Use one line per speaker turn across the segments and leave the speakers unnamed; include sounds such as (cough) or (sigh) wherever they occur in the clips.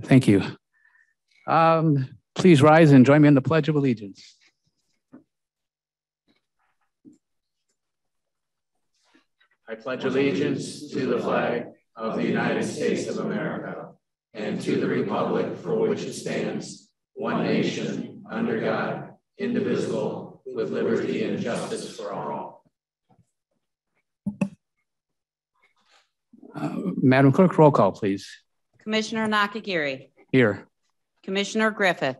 Thank you. Um, please rise and join me in the Pledge of Allegiance.
I pledge allegiance to the flag of the United States of America and to the republic for which it stands, one nation, under God, indivisible, with liberty and justice for all.
Uh, Madam Clerk, roll call, please.
Commissioner Nakagiri.
Here.
Commissioner Griffith.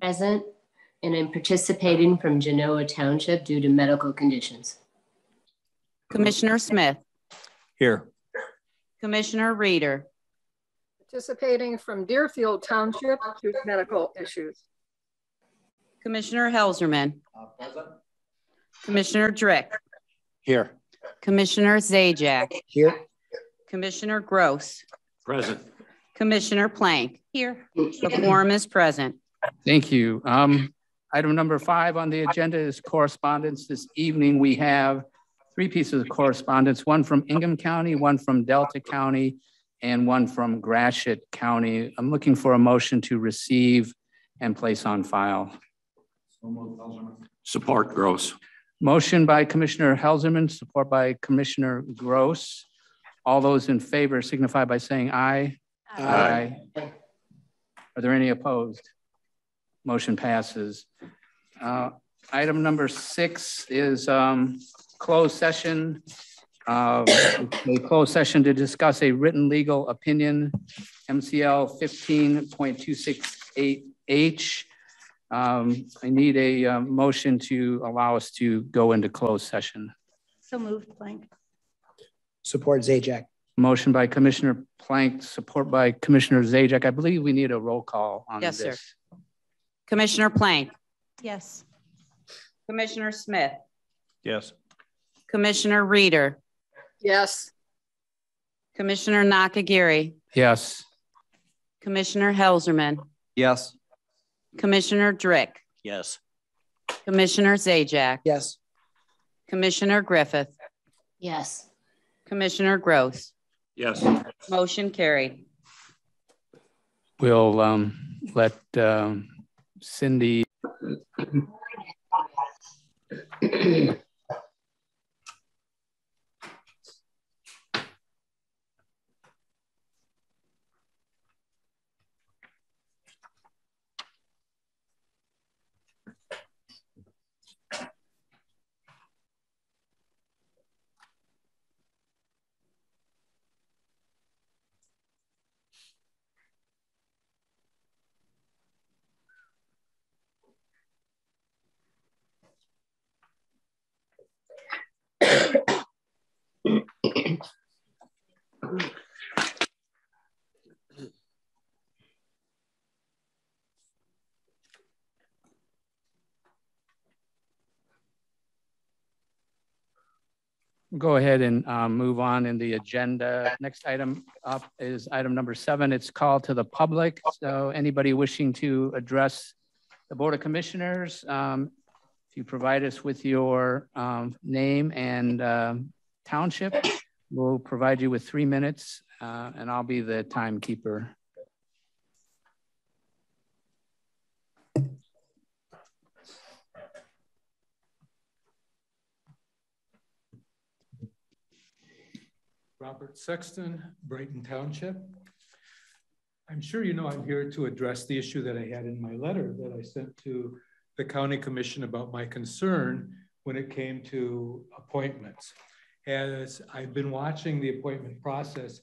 Present, and I'm participating from Genoa Township due to medical conditions.
Commissioner Smith.
Here.
Commissioner Reeder.
Participating from Deerfield Township due to medical issues.
Commissioner Helzerman. Uh, Commissioner Drick.
Here.
Commissioner Zajac.
Here.
Commissioner Gross.
Present.
Commissioner Plank. Here. The quorum is present.
Thank you. Um, item number five on the agenda is correspondence. This evening we have three pieces of correspondence, one from Ingham County, one from Delta County, and one from Gratiot County. I'm looking for a motion to receive and place on file.
Support Gross.
Motion by Commissioner Helzerman, support by Commissioner Gross. All those in favor signify by saying aye.
Aye.
Are there any opposed? Motion passes. Uh, item number six is um, closed session. Uh, a closed session to discuss a written legal opinion, MCL 15.268H. Um, I need a uh, motion to allow us to go into closed session.
So moved, Plank.
Support Zajac.
Motion by Commissioner Plank, support by Commissioner Zajac. I believe we need a roll call on
Yes,
this.
sir. Commissioner Plank.
Yes.
Commissioner Smith.
Yes.
Commissioner Reeder.
Yes.
Commissioner Nakagiri.
Yes.
Commissioner Helzerman.
Yes.
Commissioner Drick.
Yes.
Commissioner Zajac.
Yes.
Commissioner Griffith.
Yes.
Commissioner Gross.
Yes.
Motion carried.
We'll um, let um, Cindy. Go ahead and um, move on in the agenda. Next item up is item number seven. It's called to the public. So anybody wishing to address the Board of Commissioners, um, if you provide us with your um, name and um, township, we'll provide you with three minutes uh, and I'll be the timekeeper.
Robert Sexton, Brighton Township. I'm sure you know I'm here to address the issue that I had in my letter that I sent to the County Commission about my concern when it came to appointments. As I've been watching the appointment process,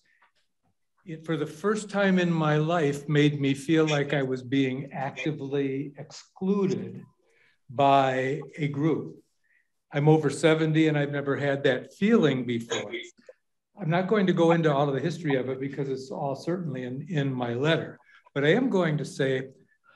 it for the first time in my life made me feel like I was being actively excluded by a group. I'm over 70 and I've never had that feeling before. I'm not going to go into all of the history of it because it's all certainly in, in my letter, but I am going to say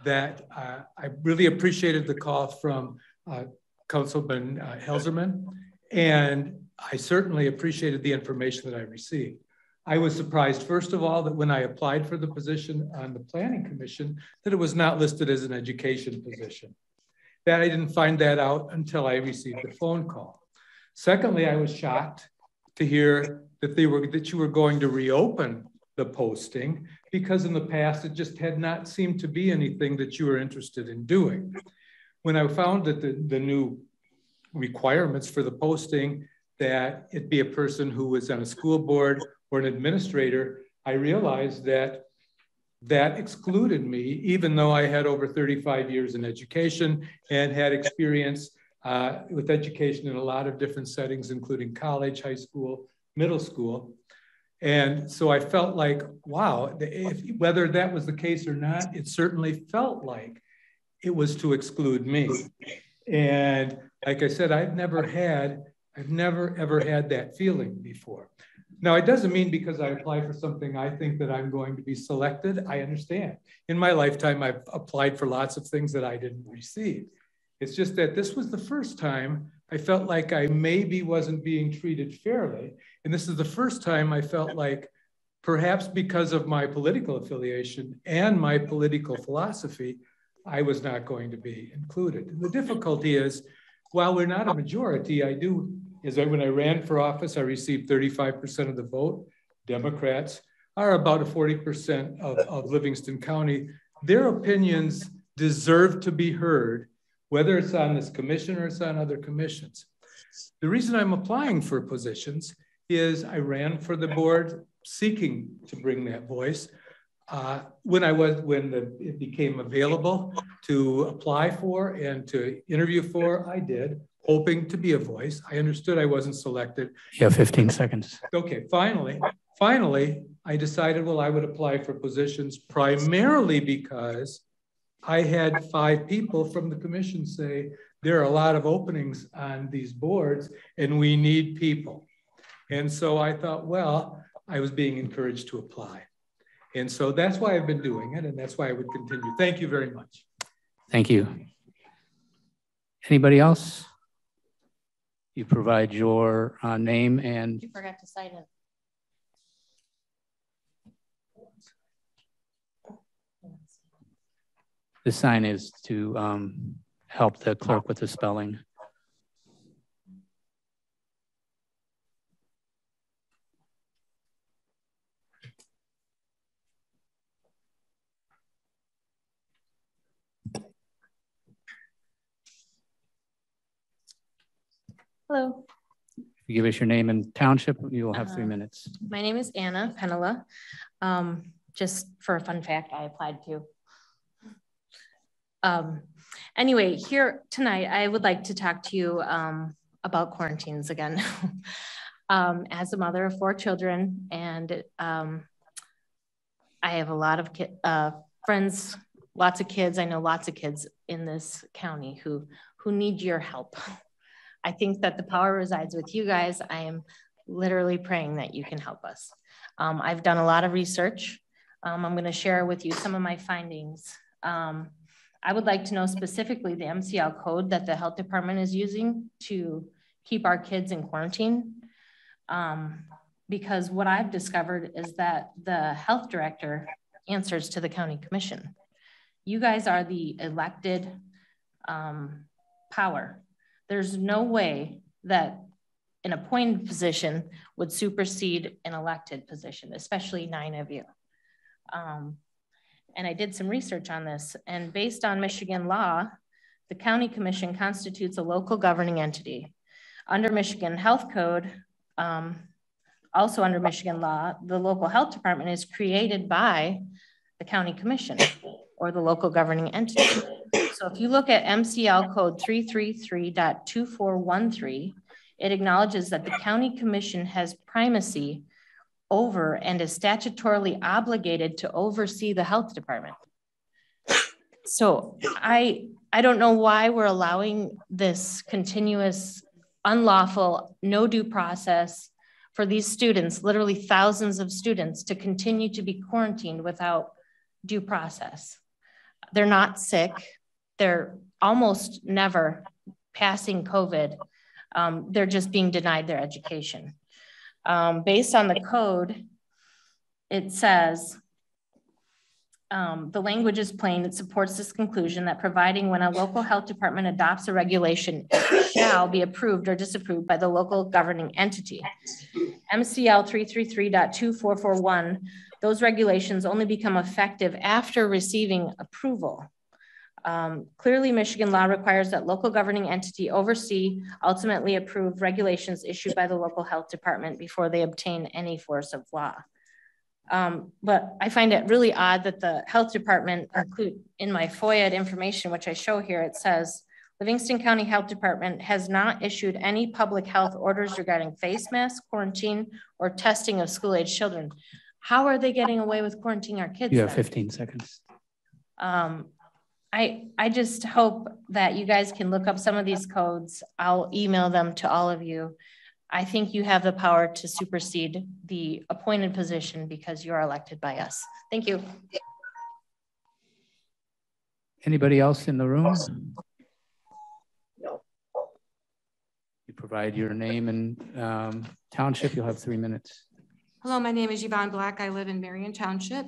that uh, I really appreciated the call from uh, Councilman uh, Helzerman, and I certainly appreciated the information that I received. I was surprised, first of all, that when I applied for the position on the Planning Commission, that it was not listed as an education position. That I didn't find that out until I received the phone call. Secondly, I was shocked to hear that they were that you were going to reopen the posting because in the past it just had not seemed to be anything that you were interested in doing. When I found that the, the new requirements for the posting that it be a person who was on a school board or an administrator, I realized that that excluded me, even though I had over 35 years in education and had experience uh, with education in a lot of different settings, including college, high school, middle school. And so I felt like, wow, if, whether that was the case or not, it certainly felt like it was to exclude me. And like I said, I've never had, I've never ever had that feeling before. Now, it doesn't mean because I apply for something I think that I'm going to be selected. I understand. In my lifetime, I've applied for lots of things that I didn't receive. It's just that this was the first time I felt like I maybe wasn't being treated fairly. And this is the first time I felt like perhaps because of my political affiliation and my political philosophy, I was not going to be included. And the difficulty is, while we're not a majority, I do, is when I ran for office, I received 35% of the vote. Democrats are about a 40% of, of Livingston County. Their opinions deserve to be heard, whether it's on this commission or it's on other commissions. The reason I'm applying for positions is I ran for the board seeking to bring that voice. Uh, when I was when the, it became available to apply for and to interview for, I did, hoping to be a voice. I understood I wasn't selected.
You have 15 seconds.
Okay, finally, finally, I decided well I would apply for positions primarily because I had five people from the commission say there are a lot of openings on these boards and we need people. And so I thought, well, I was being encouraged to apply. And so that's why I've been doing it, and that's why I would continue. Thank you very much.
Thank you. Anybody else? You provide your uh, name and.
You forgot to sign it.
The sign is to um, help the clerk with the spelling.
Hello.
If you give us your name and township, you will have three uh, minutes.
My name is Anna Penela. Um, just for a fun fact, I applied to. Um, anyway, here tonight, I would like to talk to you um, about quarantines again. (laughs) um, as a mother of four children, and um, I have a lot of uh, friends, lots of kids. I know lots of kids in this county who who need your help. I think that the power resides with you guys. I am literally praying that you can help us. Um, I've done a lot of research. Um, I'm going to share with you some of my findings. Um, I would like to know specifically the MCL code that the health department is using to keep our kids in quarantine. Um, because what I've discovered is that the health director answers to the county commission. You guys are the elected um, power there's no way that an appointed position would supersede an elected position, especially nine of you. Um, and I did some research on this, and based on Michigan law, the county commission constitutes a local governing entity. Under Michigan Health Code, um, also under Michigan law, the local health department is created by the county commission or the local governing entity. So if you look at MCL code 333.2413, it acknowledges that the county commission has primacy over and is statutorily obligated to oversee the health department. So I I don't know why we're allowing this continuous unlawful no due process for these students, literally thousands of students to continue to be quarantined without due process. They're not sick they're almost never passing COVID. Um, they're just being denied their education. Um, based on the code, it says um, the language is plain. It supports this conclusion that providing when a local health department adopts a regulation it shall be approved or disapproved by the local governing entity. MCL 333.2441, those regulations only become effective after receiving approval. Um, clearly, Michigan law requires that local governing entity oversee, ultimately approve regulations issued by the local health department before they obtain any force of law. Um, but I find it really odd that the health department include in my FOIA information, which I show here, it says Livingston County Health Department has not issued any public health orders regarding face masks, quarantine, or testing of school age children. How are they getting away with quarantining our kids?
You have
then?
15 seconds.
Um, I, I just hope that you guys can look up some of these codes. I'll email them to all of you. I think you have the power to supersede the appointed position because you are elected by us. Thank you.
Anybody else in the room? You provide your name and um, township, you'll have three minutes.
Hello, my name is Yvonne Black. I live in Marion Township.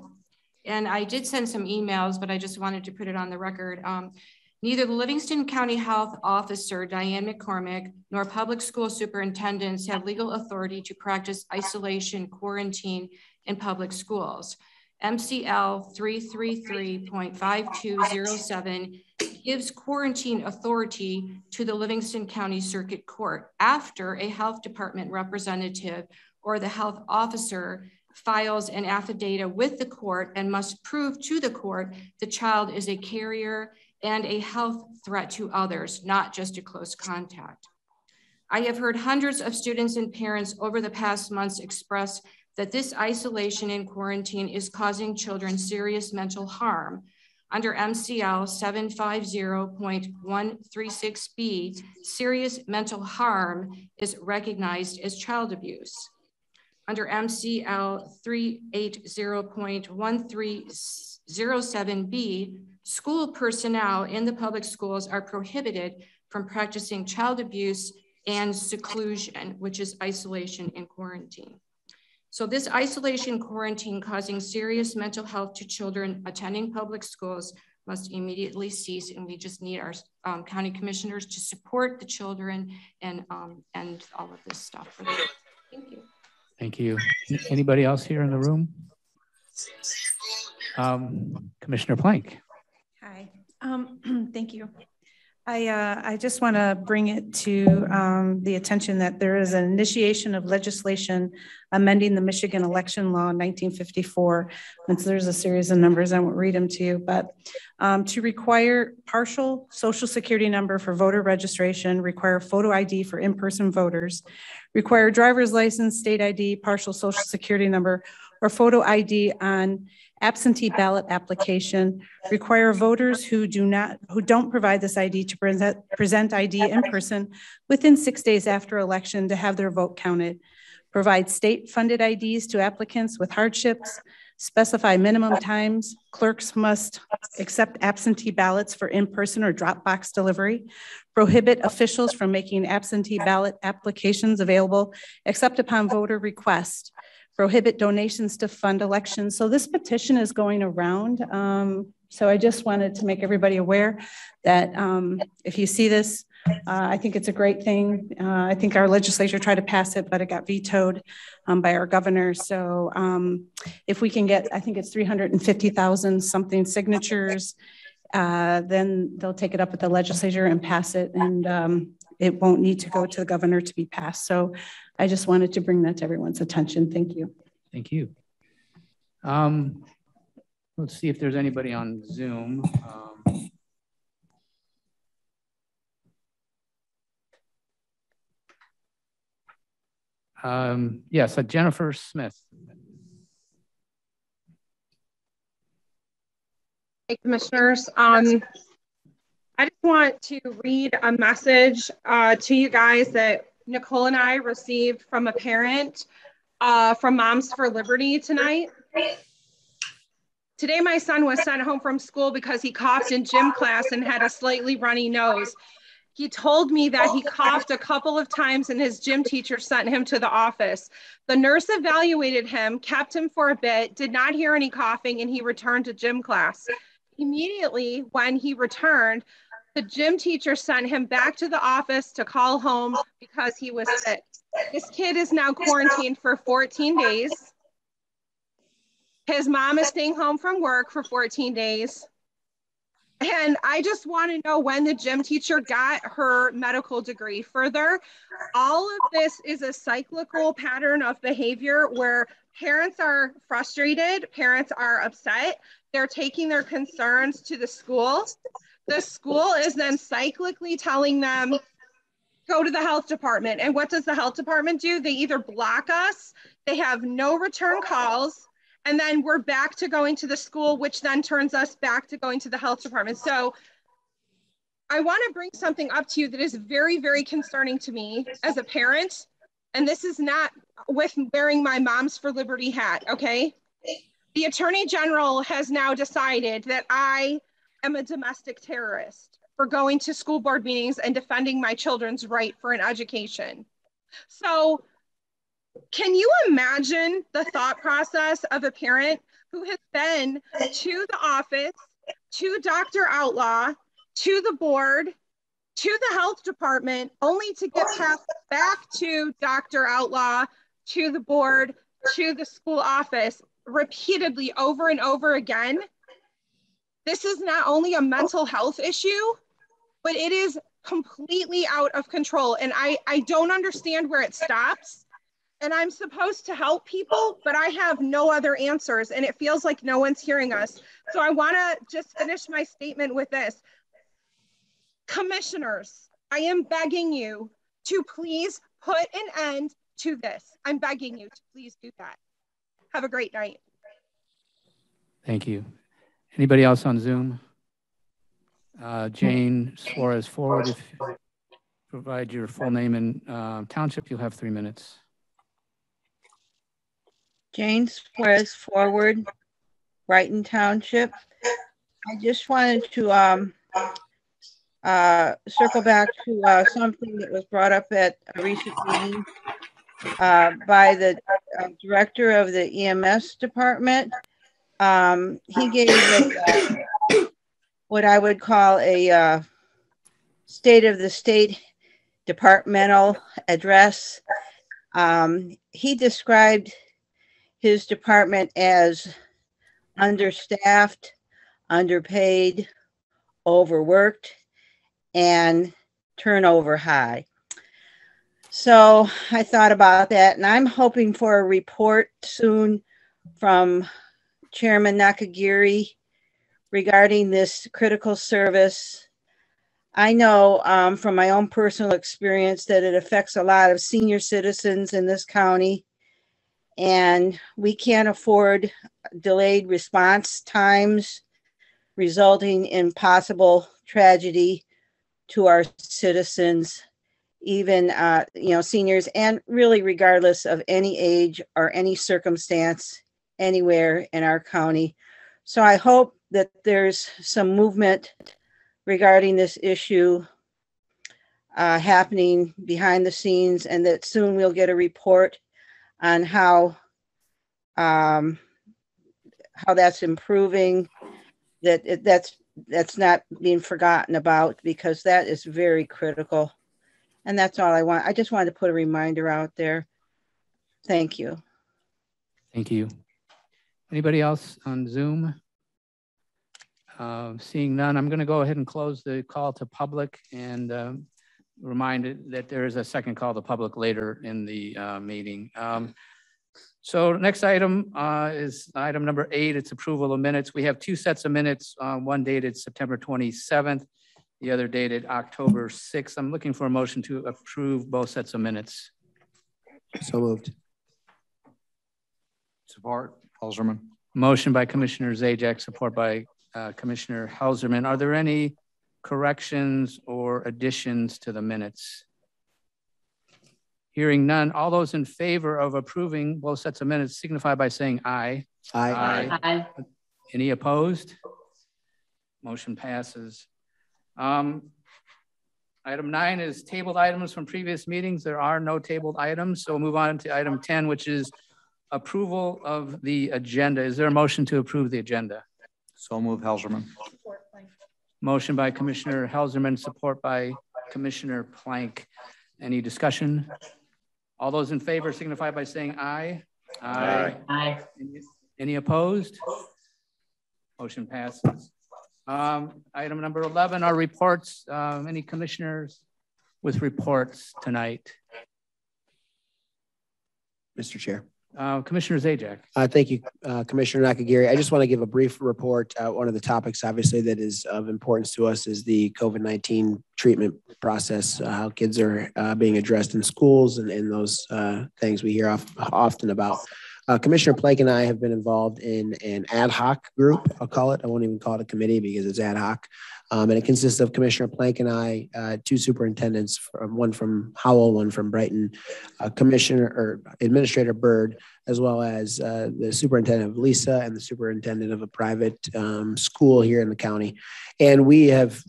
And I did send some emails, but I just wanted to put it on the record. Um, neither the Livingston County Health Officer, Diane McCormick, nor public school superintendents have legal authority to practice isolation quarantine in public schools. MCL 333.5207 gives quarantine authority to the Livingston County Circuit Court after a health department representative or the health officer files an affidavit with the court and must prove to the court the child is a carrier and a health threat to others, not just a close contact. I have heard hundreds of students and parents over the past months express that this isolation and quarantine is causing children serious mental harm. Under MCL 750.136B, serious mental harm is recognized as child abuse under MCL 380.1307B, school personnel in the public schools are prohibited from practicing child abuse and seclusion, which is isolation and quarantine. So this isolation quarantine causing serious mental health to children attending public schools must immediately cease. And we just need our um, county commissioners to support the children and um, end all of this stuff. Thank you.
Thank you. Anybody else here in the room? Um, Commissioner Plank.
Hi. Um, (clears throat) thank you. I, uh, I just want to bring it to um, the attention that there is an initiation of legislation amending the Michigan election law in 1954. And so there's a series of numbers, I won't read them to you, but um, to require partial social security number for voter registration, require photo ID for in-person voters, require driver's license, state ID, partial social security number, or photo ID on absentee ballot application, require voters who do not who don't provide this ID to present, present ID in person within six days after election to have their vote counted, provide state funded IDs to applicants with hardships, specify minimum times. Clerks must accept absentee ballots for in-person or Dropbox delivery, prohibit officials from making absentee ballot applications available except upon voter request, prohibit donations to fund elections. So this petition is going around. Um, so I just wanted to make everybody aware that um, if you see this, uh, I think it's a great thing. Uh, I think our legislature tried to pass it, but it got vetoed um, by our governor. So um, if we can get, I think it's 350,000 something signatures, uh, then they'll take it up with the legislature and pass it. And um, it won't need to go to the governor to be passed. So I just wanted to bring that to everyone's attention. Thank you.
Thank you. Um, let's see if there's anybody on Zoom. Um, um, yes, uh, Jennifer Smith.
Hey, commissioners. Um, I just want to read a message uh, to you guys that Nicole and I received from a parent uh, from Moms for Liberty tonight. Today, my son was sent home from school because he coughed in gym class and had a slightly runny nose. He told me that he coughed a couple of times and his gym teacher sent him to the office. The nurse evaluated him, kept him for a bit, did not hear any coughing, and he returned to gym class. Immediately, when he returned, the gym teacher sent him back to the office to call home because he was sick. This kid is now quarantined for 14 days. His mom is staying home from work for 14 days. And I just want to know when the gym teacher got her medical degree. Further, all of this is a cyclical pattern of behavior where parents are frustrated, parents are upset, they're taking their concerns to the school. The school is then cyclically telling them, go to the health department. And what does the health department do? They either block us, they have no return calls, and then we're back to going to the school, which then turns us back to going to the health department. So I want to bring something up to you that is very, very concerning to me as a parent. And this is not with wearing my Moms for Liberty hat, okay? The Attorney General has now decided that I am a domestic terrorist for going to school board meetings and defending my children's right for an education. So can you imagine the thought process of a parent who has been to the office, to Dr. Outlaw, to the board, to the health department, only to get passed back to Dr. Outlaw, to the board, to the school office repeatedly over and over again? This is not only a mental health issue, but it is completely out of control. And I, I don't understand where it stops and I'm supposed to help people, but I have no other answers and it feels like no one's hearing us. So I want to just finish my statement with this. Commissioners, I am begging you to please put an end to this. I'm begging you to please do that. Have a great night.
Thank you. Anybody else on Zoom? Uh, Jane Suarez Forward, if you provide your full name and uh, township, you'll have three minutes.
Jane Suarez Forward, Brighton Township. I just wanted to um, uh, circle back to uh, something that was brought up at a recent meeting uh, by the uh, director of the EMS department. Um, he gave a, uh, what I would call a uh, state of the state departmental address. Um, he described his department as understaffed, underpaid, overworked, and turnover high. So I thought about that, and I'm hoping for a report soon from Chairman Nakagiri regarding this critical service. I know um, from my own personal experience that it affects a lot of senior citizens in this county and we can't afford delayed response times resulting in possible tragedy to our citizens even uh, you know seniors and really regardless of any age or any circumstance anywhere in our county so i hope that there's some movement regarding this issue uh, happening behind the scenes and that soon we'll get a report on how um, how that's improving. That it, that's that's not being forgotten about because that is very critical. And that's all I want. I just wanted to put a reminder out there. Thank you.
Thank you. Anybody else on Zoom? Uh, seeing none, I'm going to go ahead and close the call to public and um, reminded that there is a second call to public later in the uh, meeting. Um, so next item uh, is item number eight. It's approval of minutes. We have two sets of minutes, uh, one dated September 27th, the other dated October 6th. I'm looking for a motion to approve both sets of minutes.
So moved.
Support, Helzerman.
Motion by Commissioner Zajac, support by uh, Commissioner Helzerman. Are there any corrections or additions to the minutes? Hearing none, all those in favor of approving both sets of minutes signify by saying aye.
Aye.
Aye. aye.
Any opposed? Motion passes. Um, Item nine is tabled items from previous meetings. There are no tabled items, so we'll move on to item 10, which is approval of the agenda. Is there a motion to approve the agenda?
So move Helzerman.
Motion by Commissioner Helzerman, support by Commissioner Plank. Any discussion? All those in favor signify by saying aye.
Aye. Aye.
Any- Any opposed? Motion passes. Um, Item number 11 are reports. Um, Any commissioners with reports tonight?
Mr. Chair.
Uh, Commissioner Zajac.
Uh, thank you, uh, Commissioner Nakagiri. I just want to give a brief report. Uh, one of the topics, obviously, that is of importance to us is the COVID-19 treatment process, uh, how kids are being addressed in schools and, and those things we hear often about. Commissioner Plank and I have been involved in an ad hoc group, I'll call it. I won't even call it a committee because it's ad hoc. Um, and it consists of Commissioner Plank and I, uh, two superintendents, from, one from Howell, one from Brighton, uh, Commissioner or Administrator Burd, as well as uh, the superintendent of LESA and the superintendent of a private um, school here in the county. And we have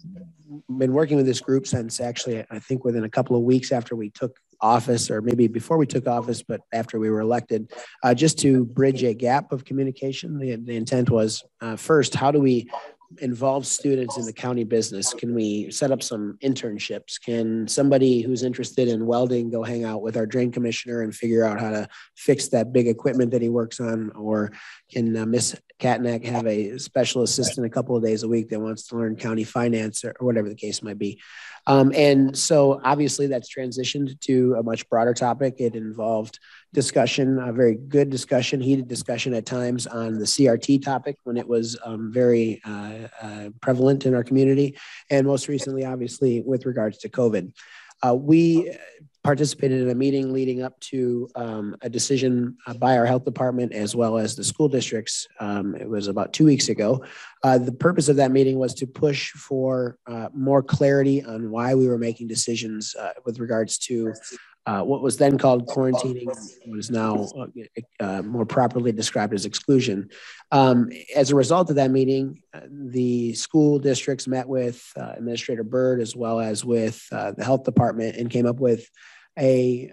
been working with this group since actually, I think within a couple of weeks after we took office, or maybe before we took office, but after we were elected, uh, just to bridge a gap of communication. The, the intent was uh, first, how do we involve students in the county business? Can we set up some internships? Can somebody who's interested in welding go hang out with our drain commissioner and figure out how to fix that big equipment that he works on? Or can uh, Miss Catanach have a special assistant a couple of days a week that wants to learn county finance or, or whatever the case might be? Um, and so obviously that's transitioned to a much broader topic. It involved discussion, a very good discussion, heated discussion at times on the CRT topic when it was um, very uh, uh, prevalent in our community. And most recently, obviously, with regards to COVID. Uh, we participated in a meeting leading up to um, a decision by our health department as well as the school districts. Um, it was about two weeks ago. Uh, the purpose of that meeting was to push for uh, more clarity on why we were making decisions uh, with regards to uh, what was then called quarantining, what is now uh, more properly described as exclusion. Um, as a result of that meeting, uh, the school districts met with uh, Administrator Burd as well as with uh, the health department and came up with a,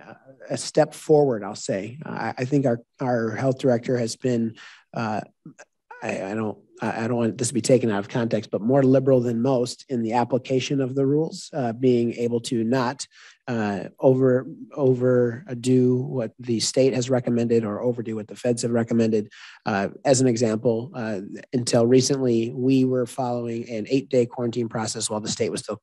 a step forward, I'll say. I, I think our, our health director has been, uh, I, I don't I don't want this to be taken out of context, but more liberal than most in the application of the rules, uh, being able to not uh, over overdo what the state has recommended or overdo what the feds have recommended. Uh, as an example, uh, until recently, we were following an eight-day quarantine process while the state was still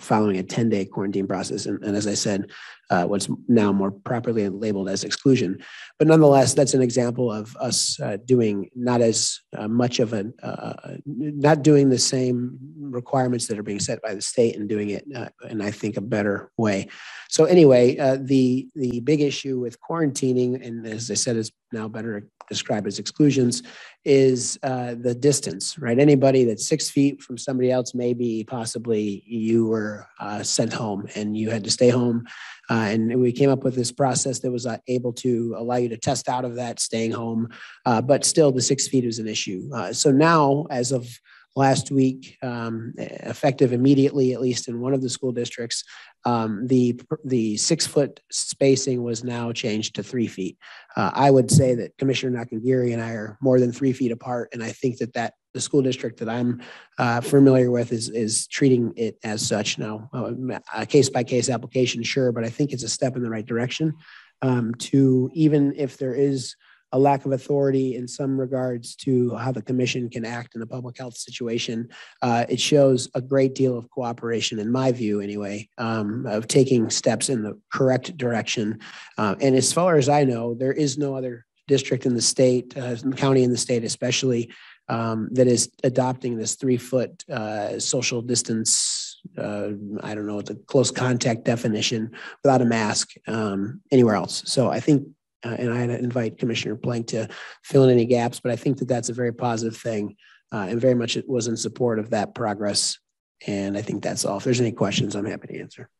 following a 10 day quarantine process. And, and as I said, uh, what's now more properly labeled as exclusion. But nonetheless, that's an example of us uh, doing not as uh, much of a, uh, not doing the same requirements that are being set by the state and doing it uh, in, I think, a better way. So anyway, uh, the, the big issue with quarantining, and as I said, is now better described as exclusions, is uh, the distance, right? Anybody that's six feet from somebody else, maybe possibly you were uh, sent home and you had to stay home. Uh, and we came up with this process that was uh, able to allow you to test out of that staying home, uh, but still the six feet is an issue. Uh, so now, as of last week, um, effective immediately, at least in one of the school districts, um, the the six foot spacing was now changed to three feet. Uh, I would say that Commissioner Nakagiri and I are more than three feet apart, and I think that that the school district that I'm uh, familiar with is is treating it as such now. Uh, a case by case application, sure, but I think it's a step in the right direction. Um, to even if there is a lack of authority in some regards to how the commission can act in a public health situation. Uh, it shows a great deal of cooperation, in my view, anyway, um, of taking steps in the correct direction. Uh, and as far as I know, there is no other district in the state, uh, county in the state, especially um, that is adopting this three foot uh, social distance. Uh, I don't know the close contact definition without a mask um, anywhere else. So I think uh, and I invite Commissioner Plank to fill in any gaps, but I think that that's a very positive thing uh, and very much it was in support of that progress. And I think that's all. If there's any questions, I'm happy to answer.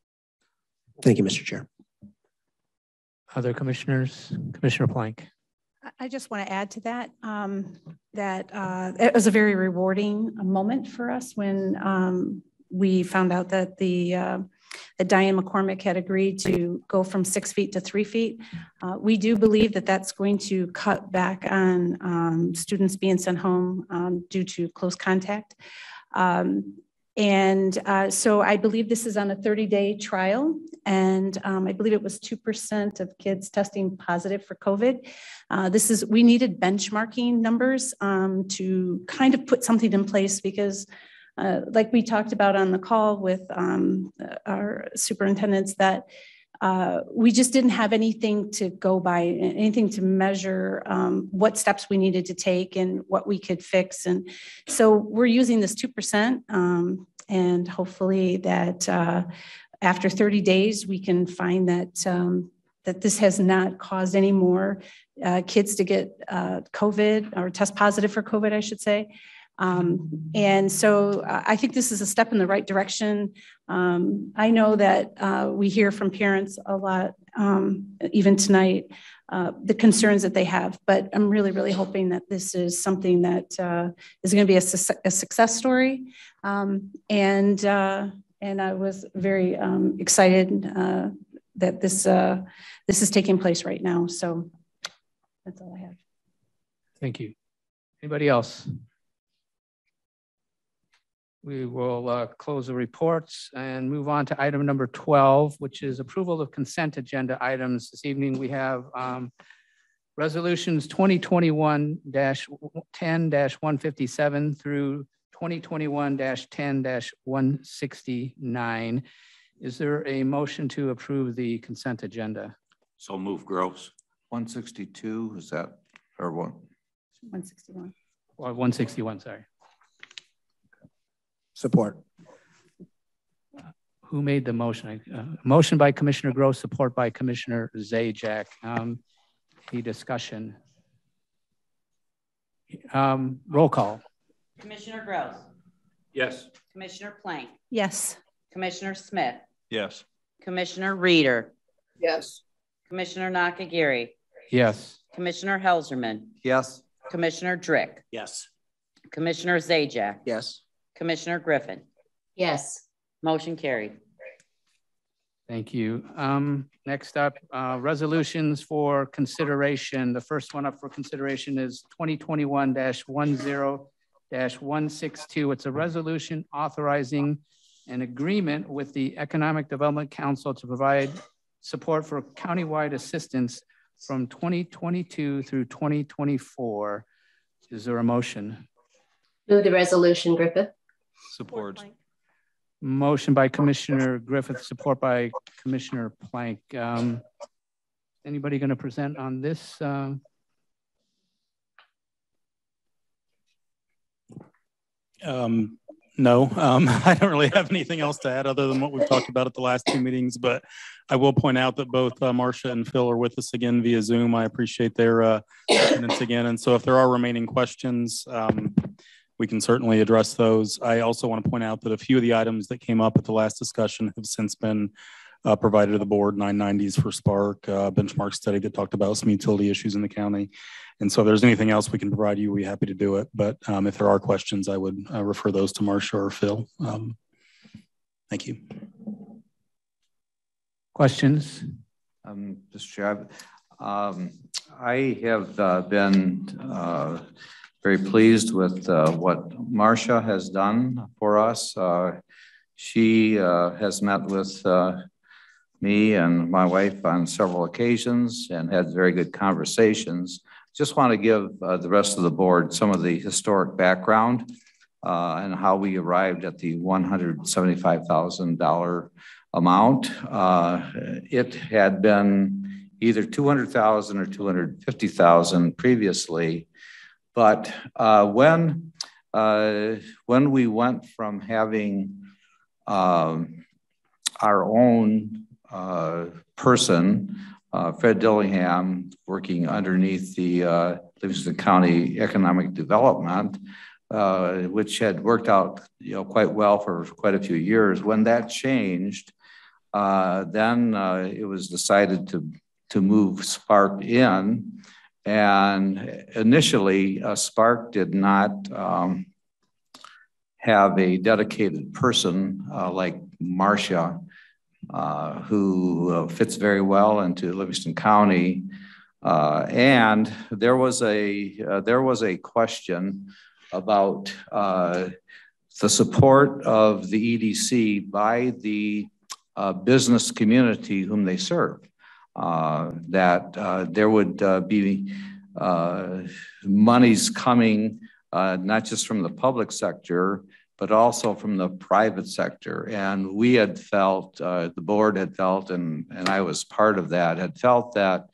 Thank you, Mr. Chair.
Other commissioners, Commissioner Plank.
I just want to add to that um, that uh, it was a very rewarding moment for us when um, we found out that the uh, that Diane McCormick had agreed to go from six feet to three feet. Uh, we do believe that that's going to cut back on um, students being sent home um, due to close contact. Um, and uh, so I believe this is on a 30-day trial, and um, I believe it was 2% of kids testing positive for COVID. Uh, this is, we needed benchmarking numbers um, to kind of put something in place because uh, like we talked about on the call with um, our superintendents that uh, we just didn't have anything to go by, anything to measure um, what steps we needed to take and what we could fix. And so we're using this 2%, um, and hopefully that uh, after 30 days, we can find that um, that this has not caused any more uh, kids to get uh, COVID or test positive for COVID, I should say. Um, and so uh, I think this is a step in the right direction. Um, I know that uh, we hear from parents a lot, um, even tonight, uh, the concerns that they have. But I'm really, really hoping that this is something that uh, is going to be a, su a, success story. Um, and uh, and I was very um, excited uh, that this this is taking place right now. So that's all I have.
Thank you. Anybody else? We will uh, close the reports and move on to item number 12, which is approval of consent agenda items. This evening we have um, resolutions 2021-10-157 through 2021-10-169. Is there a motion to approve the consent agenda?
So move Gross. 162, is that, or what?
161.
Or 161, sorry.
Support.
Who made the motion? Uh, motion by Commissioner Gross, support by Commissioner Zajac. Um, any discussion? Um, roll call.
Commissioner Gross.
Yes.
Commissioner Plank.
Yes.
Commissioner Smith.
Yes.
Commissioner Reeder.
Yes.
Commissioner Nakagiri.
Yes.
Commissioner Helzerman.
Yes.
Commissioner Drick.
Yes.
Commissioner Zajac.
Yes.
Commissioner Griffith.
Yes.
Motion carried.
Thank you. Um, next up, uh, resolutions for consideration. The first one up for consideration is 2021-10-162. It's a resolution authorizing an agreement with the Economic Development Council to provide support for countywide assistance from 2022 through 2024. Is there a motion?
Move the resolution, Griffith.
Support.
Motion by Commissioner Griffith, support by Commissioner Plank. Um, anybody going to present on this? Uh,
um, no, um, (laughs) I don't really have anything else to add other than what we've talked about at the last two meetings, but I will point out that both uh, Marcia and Phil are with us again via Zoom. I appreciate their uh, attendance again. And so if there are remaining questions, um, we can certainly address those. I also want to point out that a few of the items that came up at the last discussion have since been uh, provided to the board, 990s for Spark, uh, benchmark study that talked about some utility issues in the county. And so if there's anything else we can provide you, we're happy to do it. But um, if there are questions, I would uh, refer those to Marcia or Phil. Um, thank you.
Questions?
Um, Mr. Chair, um, I have uh, been uh, very pleased with uh, what Marcia has done for us. Uh, she uh, has met with uh, me and my wife on several occasions and had very good conversations. Just want to give uh, the rest of the board some of the historic background and how we arrived at the $175,000 amount. it had been either 200,000 or 250,000 previously. But uh, when uh, when we went from having um, our own uh, person, uh, Fred Dillingham, working underneath the uh, Livingston County Economic Development, uh, which had worked out you know quite well for quite a few years. When that changed, then it was decided to to move Spark in and initially, uh, Spark did not um, have a dedicated person uh, like Marcia uh, who uh, fits very well into Livingston County. Uh, and there was a uh, there was a question about the support of the EDC by the business community whom they serve. That there would be monies coming not just from the public sector, but also from the private sector. And we had felt, uh, the board had felt, and, and I was part of that, had felt that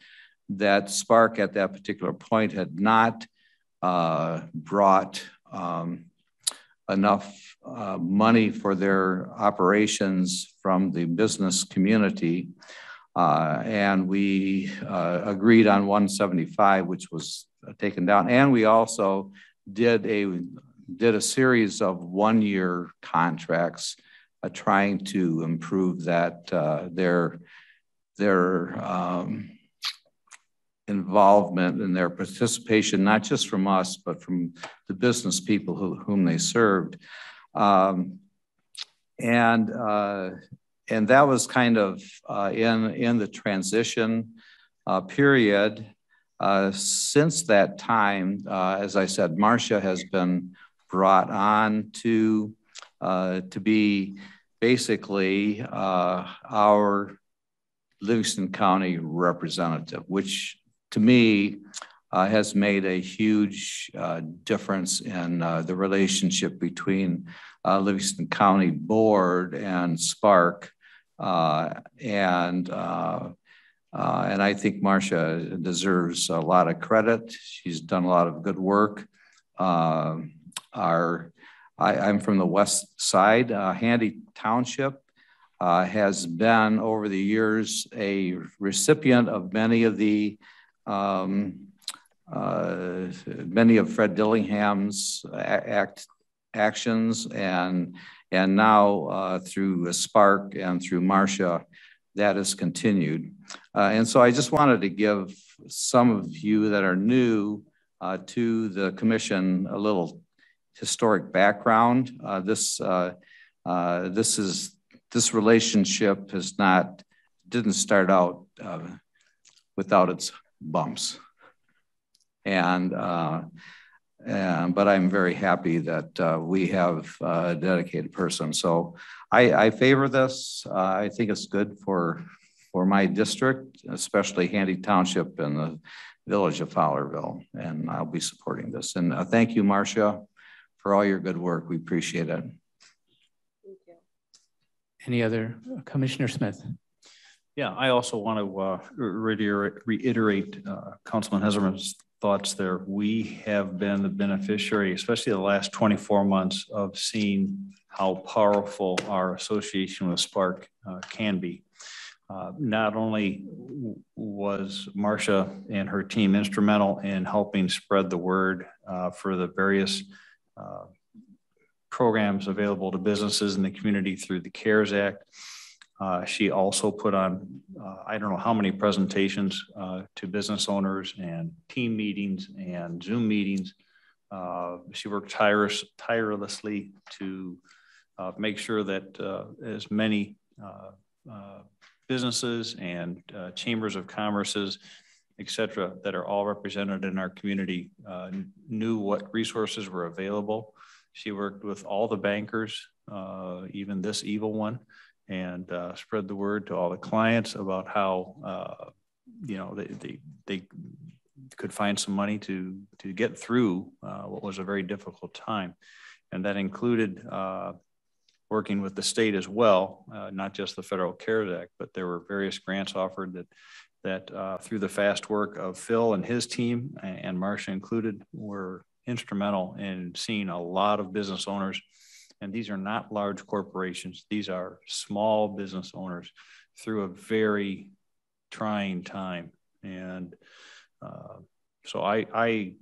that Spark at that particular point had not uh, brought um, enough uh, money for their operations from the business community. Uh, and we uh, agreed on 175, which was taken down. And we also did a did a series of one-year contracts uh, trying to improve that uh, their their um, involvement and their participation, not just from us, but from the business people who, whom they served. Um, and uh, and that was kind of uh, in in the transition uh, period. Uh, since that time, as I said, Marcia has been brought on to uh, to be basically uh, our Livingston County representative, which to me uh, has made a huge uh, difference in uh, the relationship between uh, Livingston County Board and Spark. and and I think Marcia deserves a lot of credit. She's done a lot of good work. Um, our, I, am from the west side. Uh, Handy Township uh, has been over the years a recipient of many of the um, uh, many of Fred Dillingham's act actions and and now uh, through Spark and through Marcia, that has continued. Uh, and so I just wanted to give some of you that are new uh, to the commission a little historic background. Uh, this uh, uh, this is this relationship has not didn't start out without its bumps, and, and but I'm very happy that uh, we have a dedicated person. So I, I favor this. I think it's good for for my district, especially Handy Township and the village of Fowlerville, and I'll be supporting this. And thank you, Marcia for all your good work. We appreciate it. Thank you.
Any other, Commissioner Smith?
Yeah, I also want to uh, reiterate, reiterate uh, Councilman Helzerman's thoughts there. We have been the beneficiary, especially the last 24 months, of seeing how powerful our association with Spark uh, can be. Uh, not only was Marcia and her team instrumental in helping spread the word uh, for the various uh, programs available to businesses in the community through the CARES Act. Uh, she also put on, uh, I don't know how many presentations uh, to business owners and team meetings and Zoom meetings. Uh, she worked tireless, tirelessly to uh, make sure that as many businesses and chambers of commerces et cetera, that are all represented in our community knew what resources were available. She worked with all the bankers, even this evil one, and uh, spread the word to all the clients about how, uh, you know, they, they, they could find some money to, to get through uh, what was a very difficult time. And that included uh, working with the state as well, not just the Federal CARES Act, but there were various grants offered that that uh, through the fast work of Phil and his team, and Marcia included, were instrumental in seeing a lot of business owners. And these are not large corporations, these are small business owners through a very trying time. And uh, so I, I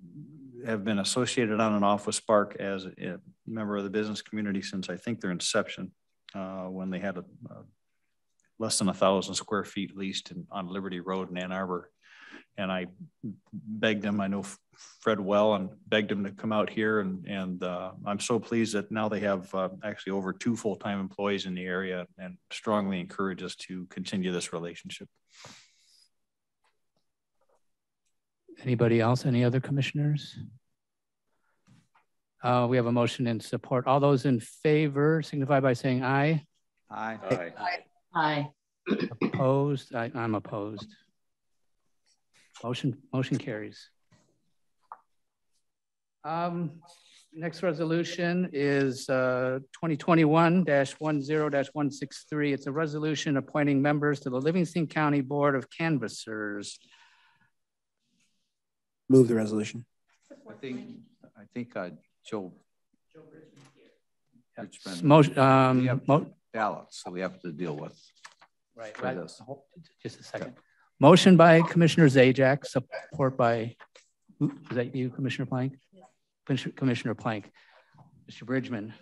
have been associated on and off with Spark as a member of the business community since I think their inception uh, when they had a, a less than a thousand square feet leased in, on Liberty Road in Ann Arbor.
And I begged him, I know Fred well, and begged him to come out here. And, and uh, I'm so pleased that now they have uh, actually over two full-time employees in the area and strongly encourage us to continue this relationship.
Anybody else? Any other commissioners? Uh, we have a motion in support. All those in favor signify by saying aye.
Aye.
Aye. Aye. aye.
Opposed? I, I'm opposed. Motion, motion carries. Um, next resolution is uh, 2021-10-163. It's a resolution appointing members to the Livingston County Board of Canvassers.
Move the resolution.
I think, I think uh, Joe. Richmond.
Motion, um,
We have
mo-
ballots that we have to deal with.
Right, right. Just a second. Motion by Commissioner Zajac, support by, is that you, Commissioner Plank? Commissioner- Commissioner Plank. Mr. Bridgman.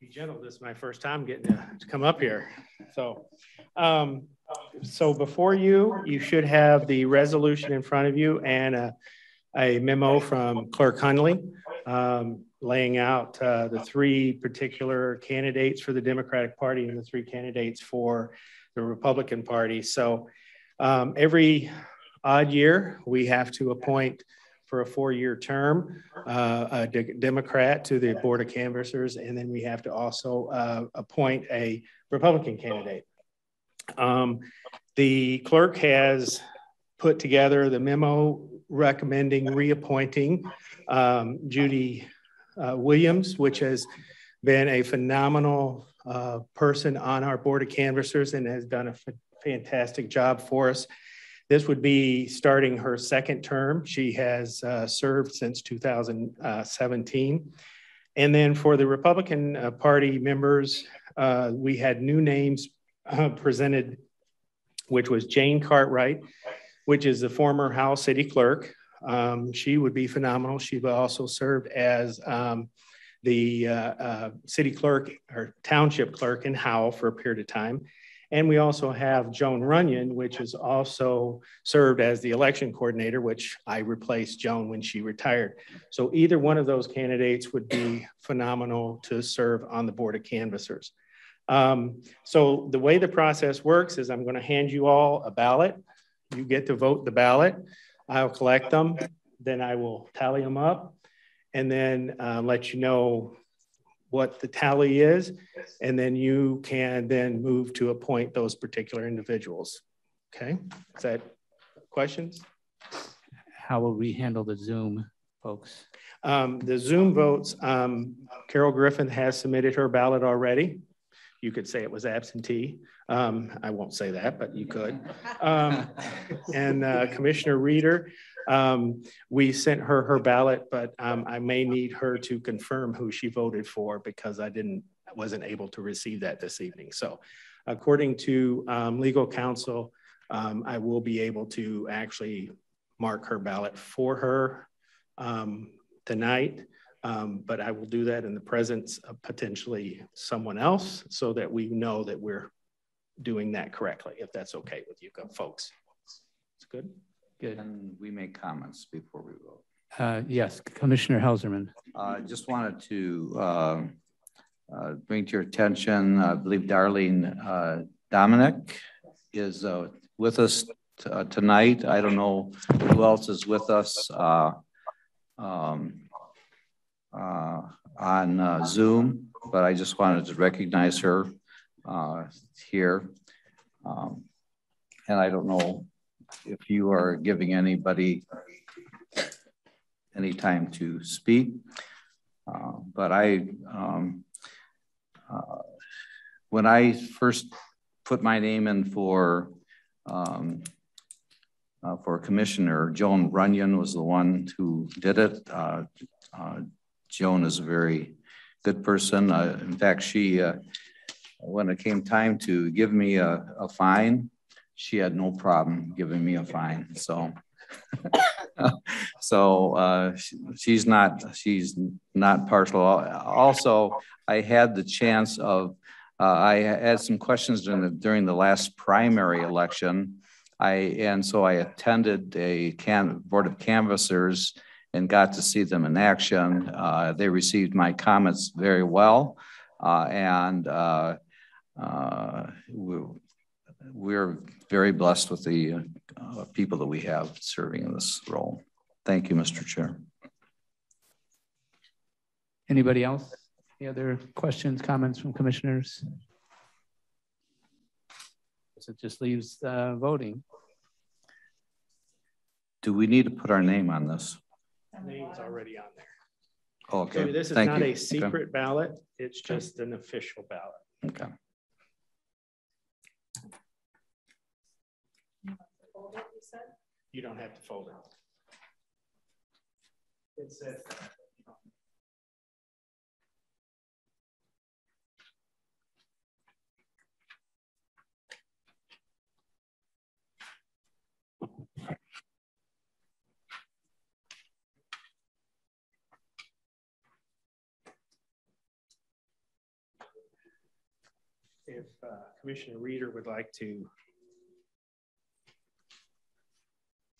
be gentle. This is my first time getting to, to come up here. So, um, so before you, you should have the resolution in front of you and a, a memo from Clerk Hundley um, laying out uh, the three particular candidates for the Democratic Party and the three candidates for the Republican Party. So um, every odd year, we have to appoint for a four-year term, uh, a de Democrat to the Board of Canvassers, and then we have to also uh, appoint a Republican candidate. Um, the clerk has put together the memo recommending reappointing um, Judy uh, Williams, which has been a phenomenal uh, person on our Board of Canvassers and has done a fantastic job for us. This would be starting her second term. She has uh, served since 2017. And then for the Republican uh, Party members, uh, we had new names uh, presented, which was Jane Cartwright, which is the former Howell City Clerk. Um, she would be phenomenal. She also served as um, the uh, uh, city clerk or township clerk in Howell for a period of time. And we also have Joan Runyon, which has also served as the election coordinator, which I replaced Joan when she retired. So either one of those candidates would be phenomenal to serve on the Board of Canvassers. Um, so the way the process works is I'm going to hand you all a ballot. You get to vote the ballot. I'll collect them. Then I will tally them up and then uh, let you know what the tally is, and then you can then move to appoint those particular individuals. Okay, is that questions?
How will we handle the Zoom folks?
Um, the Zoom votes, um, Carol Griffith has submitted her ballot already. You could say it was absentee. Um, I won't say that, but you could. (laughs) Um, and uh, Commissioner Reader, um, we sent her her ballot, but um, I may need her to confirm who she voted for because I didn't wasn't able to receive that this evening. So, according to um, legal counsel, um, I will be able to actually mark her ballot for her um, tonight. Um, but I will do that in the presence of potentially someone else so that we know that we're doing that correctly, if that's okay with you folks. It's good.
Good.
And we make comments before we vote.
Uh, yes, Commissioner Helzerman.
I uh, just wanted to uh, uh, bring to your attention, I believe Darlene uh, Dominic is uh, with us tonight. I don't know who else is with us um, on Zoom, but I just wanted to recognize her here. Um, and I don't know if you are giving anybody any time to speak. Uh, but I, um, uh, when I first put my name in for um, uh, for commissioner, Joan Runyon was the one who did it. Uh, uh, Joan is a very good person. Uh, in fact, she, when it came time to give me a, a fine, she had no problem giving me a fine. So, (laughs) so uh, she, she's not she's not partial. Also, I had the chance of Uh, I had some questions during the, during the last primary election. I, and so I attended a can, Board of Canvassers and got to see them in action. Uh, they received my comments very well. Uh, and uh, uh, we're very blessed with the uh, people that we have serving in this role. Thank you, Mr. Chair.
Anybody else? Any other questions, comments from commissioners? So it just leaves uh, voting.
Do we need to put our name on this?
Name's already on there.
Okay.
So this is
Thank
not
you.
a secret ballot. It's just an official ballot.
Okay.
You don't have to fold it. If uh, Commissioner Reader would like to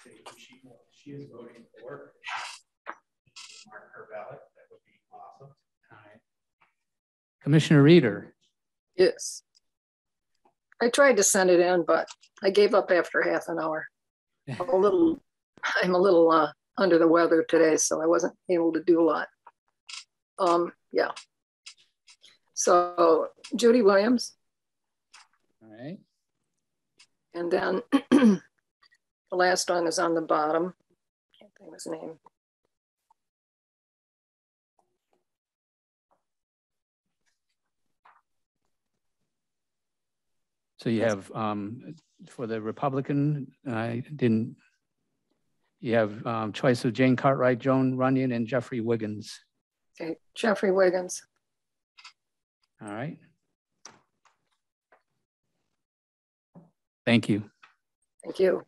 say who she, she is voting for, mark her ballot, that would be awesome.
All right. Commissioner Reader.
Yes. I tried to send it in, but I gave up after half an hour. I'm a little, I'm a little uh, under the weather today, so I wasn't able to do a lot. Um, yeah. So Judy Williams,
All right.
and then (clears throat) the last one is on the bottom. Can't think of his name.
So you have, um, for the Republican, I didn't, you have um, choice of Jane Cartwright, Joan Runyon, and Jeffrey Wiggins.
Okay, Jeffrey Wiggins.
All right. Thank you.
Thank you.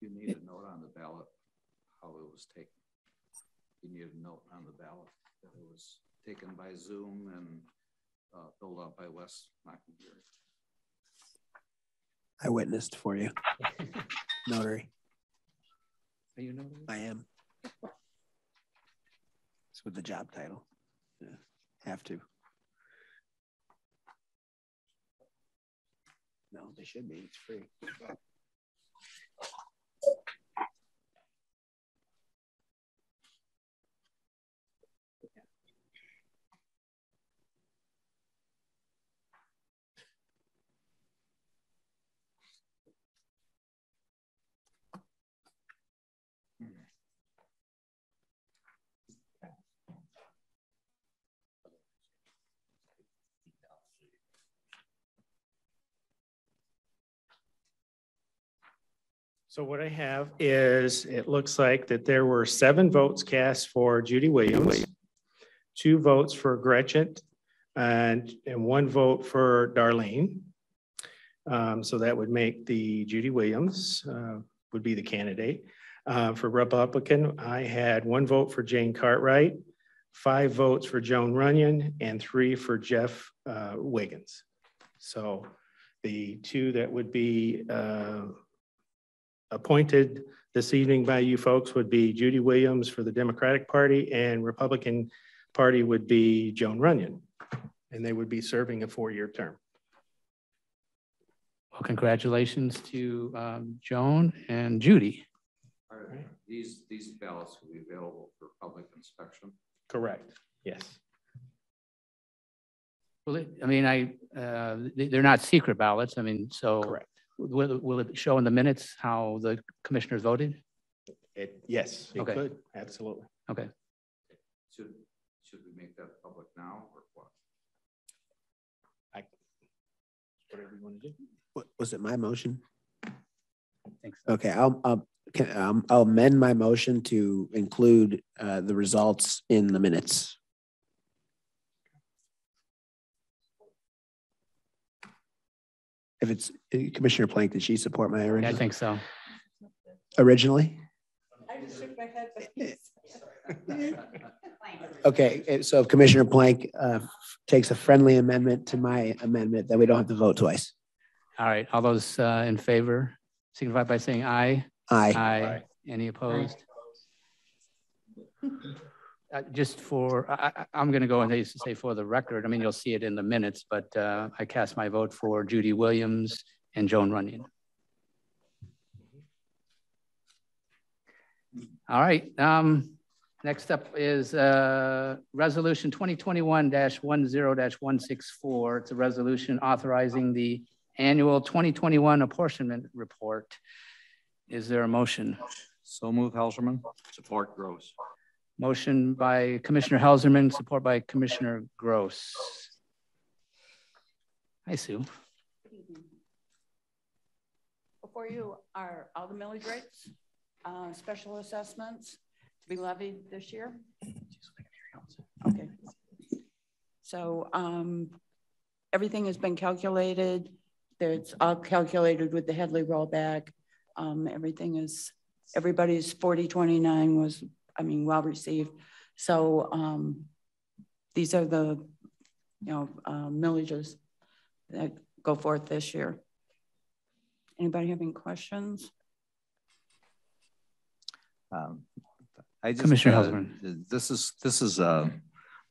You need a note on the ballot, how it was taken. You need a note on the ballot that it was taken by Zoom and uh, filled out by Wes Nakagiri.
I witnessed for you. (laughs) Notary.
Are you notary?
I am. It's with the job title. Yeah, have to. No, they should be. It's free.
So what I have is, it looks like that there were seven votes cast for Judy Williams, two votes for Gretchen, and, and one vote for Darlene. Um, so that would make the Judy Williams, uh, would be the candidate. Uh, for Republican, I had one vote for Jane Cartwright, five votes for Joan Runyon, and three for Jeff, uh, Wiggins. So the two that would be, uh, appointed this evening by you folks would be Judy Williams for the Democratic Party and Republican Party would be Joan Runyon. And they would be serving a four-year term.
Well, congratulations to um, Joan and Judy.
Are These, these ballots will be available for public inspection.
Correct. Yes.
Well, I mean, I, uh, they- they're not secret ballots. I mean, so.
Correct.
Will, will it show in the minutes how the commissioners voted?
It, yes, it
Okay.
could, absolutely.
Okay.
Should, should we make that public now or what?
I, whatever you want to do.
What, was it my motion?
Thanks.
Okay, I'll, I'll, can, um, I'll amend my motion to include, uh, the results in the minutes. If it's uh, Commissioner Plank, did she support my
Yeah, I think so.
Originally?
I just shook my head. (laughs)
Okay, eh, so if Commissioner Plank uh, takes a friendly amendment to my amendment, then we don't have to vote twice.
All right, all those uh, in favor signify by saying aye.
Aye.
Aye. Any opposed? (laughs) Uh, Just for, I, I- I'm going to go and say- say for the record, I mean, you'll see it in the minutes, but uh, I cast my vote for Judy Williams and Joan Runyon. All right, um, next up is uh, Resolution 2021-10-164. It's a resolution authorizing the annual 2021 apportionment report. Is there a motion?
So move, Helzerman.
Support Gross.
Motion by Commissioner Helzerman, support by Commissioner Gross. Hi, Sue.
Before you are all the millage rates, uh, special assessments to be levied this year. Okay. So um, everything has been calculated. It's all calculated with the Headlee rollback. Um, everything is, everybody's 4029 was, I mean, well received. So um, these are the, you know, uh, millages that go forth this year. Anybody have any questions?
Um, I just,
Commissioner
uh,
Helzerman.
This is, this is a,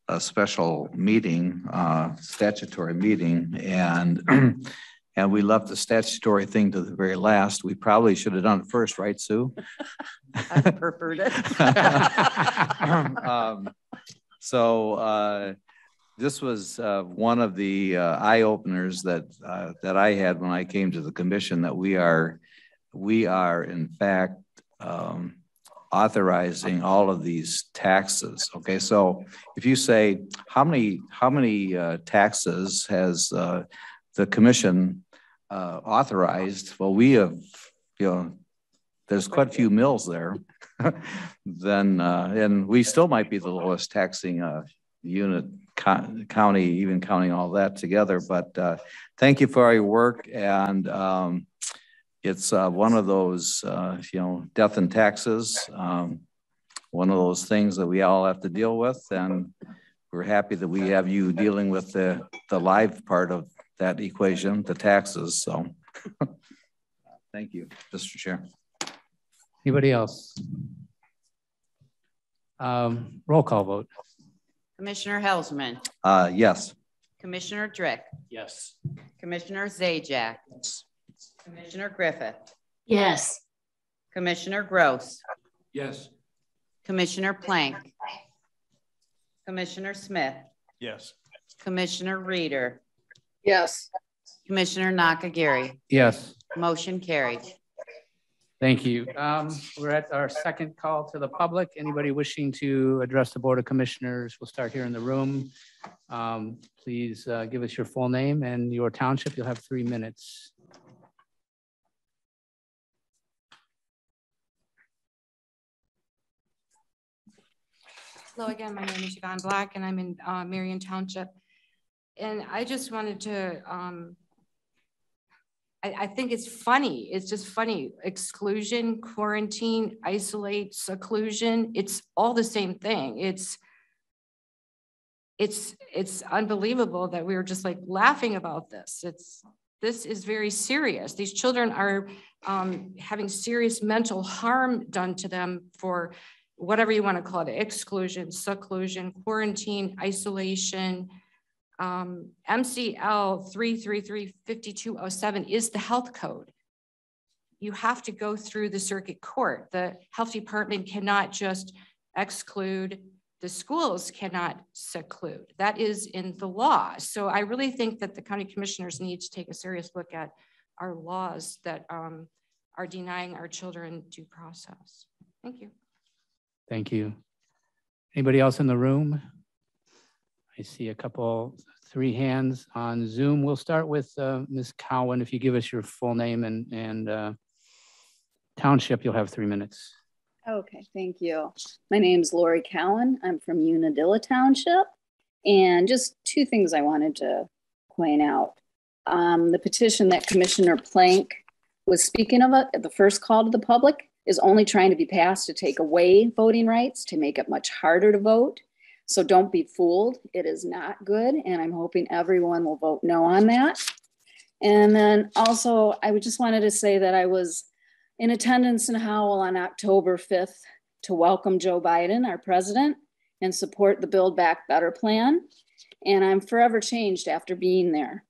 a special meeting, uh, statutory meeting, and, (clears throat) and we left the statutory thing to the very last. We probably should have done it first, right, Sue? (laughs)
I preferred it. (laughs)
Um, So uh, this was uh, one of the uh, eye openers that, uh, that I had when I came to the commission, that we are, we are in fact um, authorizing all of these taxes. Okay, so if you say, how many, how many uh, taxes has uh, the commission uh, authorized? Well, we have, you know, there's quite a few mills there. (laughs) Then, uh, and we still might be the lowest taxing uh, unit co- county, even counting all that together. But uh, thank you for your work and um, it's uh, one of those, uh, you know, death and taxes. Um, one of those things that we all have to deal with, and we're happy that we have you dealing with the the live part of that equation, the taxes. So, (laughs) thank you, Mr. Chair.
Anybody else? Um, Roll call vote.
Commissioner Helzerman,
Uh, yes.
Commissioner Drick,
Yes.
Commissioner Zajac, Yes. Commissioner Griffith,
Yes.
Commissioner Gross,
Yes.
Commissioner Plank, Commissioner Smith,
Yes.
Commissioner Reader,
Yes.
Commissioner Nakagiri.
Yes.
Motion carried.
Thank you. Um, We're at our second call to the public. Anybody wishing to address the Board of Commissioners, we'll start here in the room. Um, Please uh, give us your full name and your township. You'll have three minutes.
Hello again, my name is Yvonne Black and I'm in uh, Marion Township. And I just wanted to, um, I, I think it's funny. It's just funny. Exclusion, quarantine, isolate, seclusion, it's all the same thing. It's, it's, it's unbelievable that we were just like laughing about this. It's, this is very serious. These children are um, having serious mental harm done to them for whatever you want to call it, exclusion, seclusion, quarantine, isolation. Um, MCL 3335207 is the health code. You have to go through the circuit court. The health department cannot just exclude, the schools cannot seclude. That is in the law. So I really think that the county commissioners need to take a serious look at our laws that um, are denying our children due process. Thank you.
Thank you. Anybody else in the room? I see a couple, three hands on Zoom. We'll start with uh, Ms. Cowan. If you give us your full name and, and uh, township, you'll have three minutes.
Okay, thank you. My name is Lori Cowan. I'm from Unadilla Township. And just two things I wanted to point out. Um, the petition that Commissioner Plank was speaking of at the first call to the public is only trying to be passed to take away voting rights, to make it much harder to vote. So don't be fooled. It is not good. And I'm hoping everyone will vote no on that. And then also, I just wanted to say that I was in attendance in Howell on October 5th to welcome Joe Biden, our president, and support the Build Back Better plan. And I'm forever changed after being there.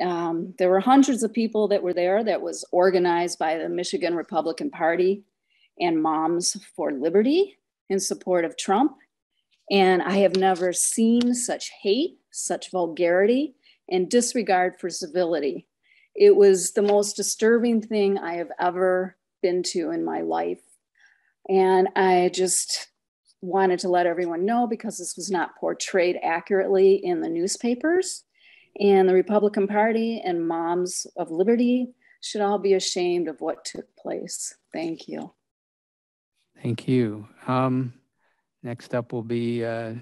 Um, there were hundreds of people that were there that was organized by the Michigan Republican Party and Moms for Liberty in support of Trump. And I have never seen such hate, such vulgarity, and disregard for civility. It was the most disturbing thing I have ever been to in my life. And I just wanted to let everyone know because this was not portrayed accurately in the newspapers. And the Republican Party and Moms of Liberty should all be ashamed of what took place. Thank you.
Thank you. Um, next up will be uh,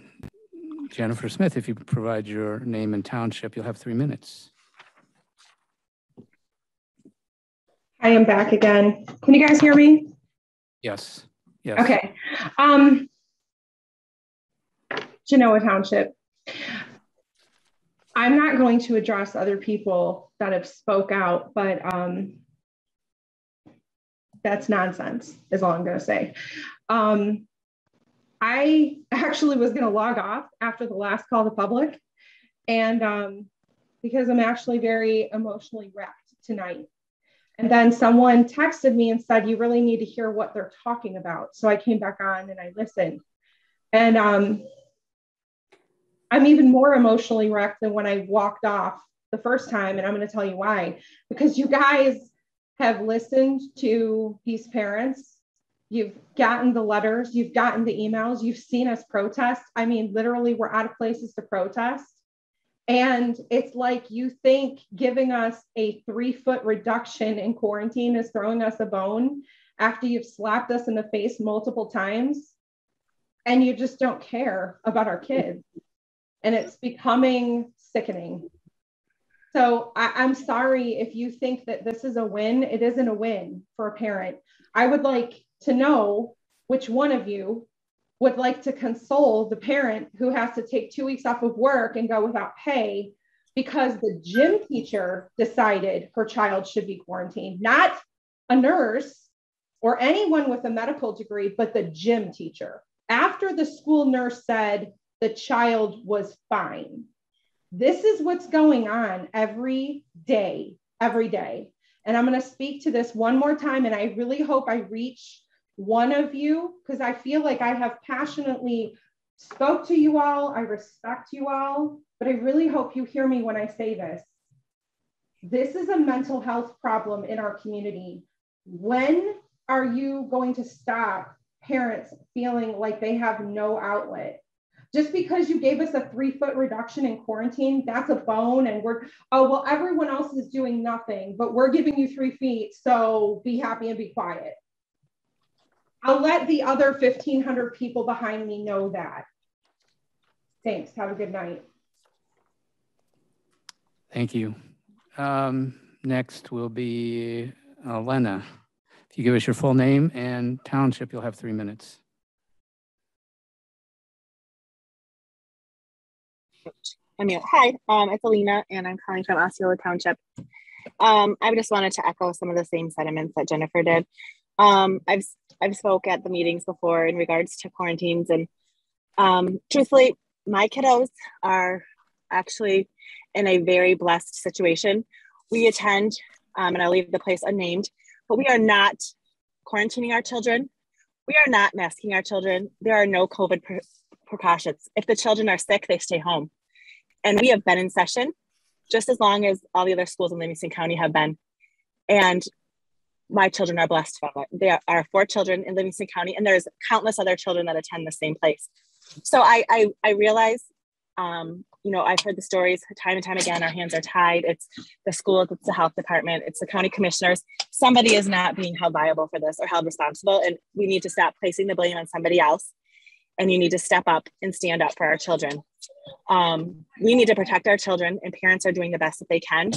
Jennifer Smith. If you provide your name and township, you'll have three minutes.
I am back again. Can you guys hear me?
Yes. Yes.
Okay. Um, Genoa Township. I'm not going to address other people that have spoke out, but um, that's nonsense is all I'm going to say. Um, I actually was going to log off after the last call to public and um, because I'm actually very emotionally wrecked tonight. And then someone texted me and said, You really need to hear what they're talking about. So I came back on and I listened. And um, I'm even more emotionally wrecked than when I walked off the first time. And I'm going to tell you why. Because you guys have listened to these parents. You've gotten the letters, you've gotten the emails, you've seen us protest. I mean, literally, we're out of places to protest. And it's like you think giving us a three foot reduction in quarantine is throwing us a bone after you've slapped us in the face multiple times and you just don't care about our kids. And it's becoming sickening. So I, am sorry if you think that this is a win. It isn't a win for a parent. I would like to know which one of you would like to console the parent who has to take two weeks off of work and go without pay because the gym teacher decided her child should be quarantined, not a nurse or anyone with a medical degree, but the gym teacher. After the school nurse said the child was fine. This is what's going on every day, every day. And I'm going to speak to this one more time, and I really hope I reach one of you because I feel like I have passionately spoke to you all. I respect you all, but I really hope you hear me when I say this. This is a mental health problem in our community. When are you going to stop parents feeling like they have no outlet? Just because you gave us a three foot reduction in quarantine, that's a bone. And we're, oh, well, everyone else is doing nothing, but we're giving you three feet. So be happy and be quiet. I'll let the other 1,500 people behind me know that. Thanks. Have a good night.
Thank you. Um, next will be Elena. If you give us your full name and township, you'll have three minutes.
I mean, hi, um, it's Alina, and I'm calling from Oceola Township. Um, I just wanted to echo some of the same sentiments that Jennifer did. Um, I've I've spoke at the meetings before in regards to quarantines, and um, truthfully, my kiddos are actually in a very blessed situation. We attend, um, and I'll leave the place unnamed, but we are not quarantining our children. We are not masking our children. There are no COVID pre- precautions. If the children are sick, they stay home. And we have been in session just as long as all the other schools in Livingston County have been. And my children are blessed from it. There are four children in Livingston County, and there's countless other children that attend the same place. So I I, I realize, um, you know, I've heard the stories time and time again. Our hands are tied. It's the schools, it's the health department, it's the county commissioners. Somebody is not being held liable for this or held responsible, and we need to stop placing the blame on somebody else. And you need to step up and stand up for our children. Um, we need to protect our children, and parents are doing the best that they can.